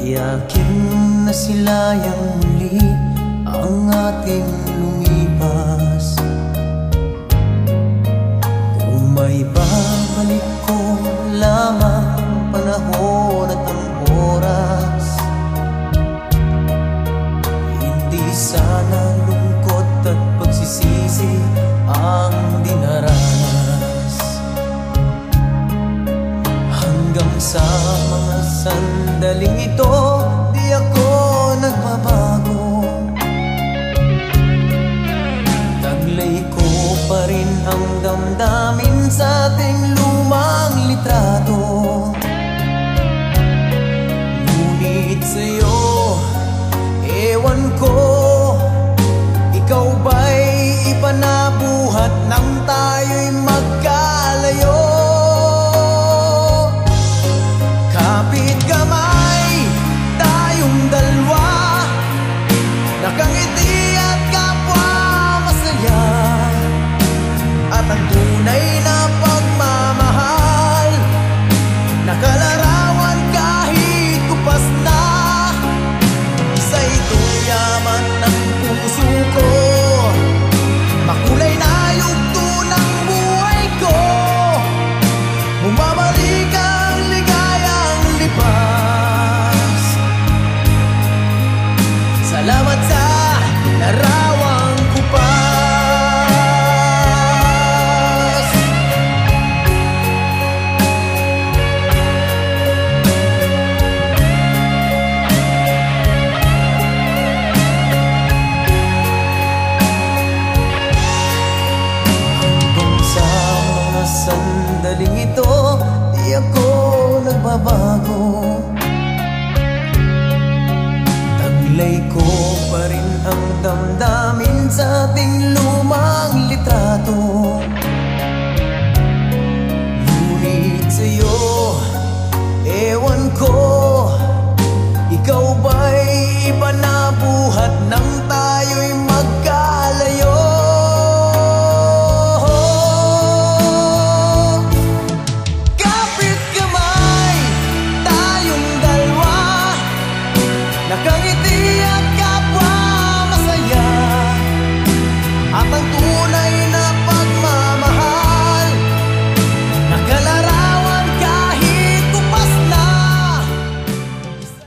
bukas Ay aking nasilayang muli Ang ating lumipas. Kung may babalik ko lamang panahon at ang oras Hindi sana lungkot at pagsisisi ang dinaranas sandaling ito Di ako nagbabago. Taglay ko pa rin ang damdamin sa ating lumang litrato nagbabago. Taglay ko pa rin ang damdamin sa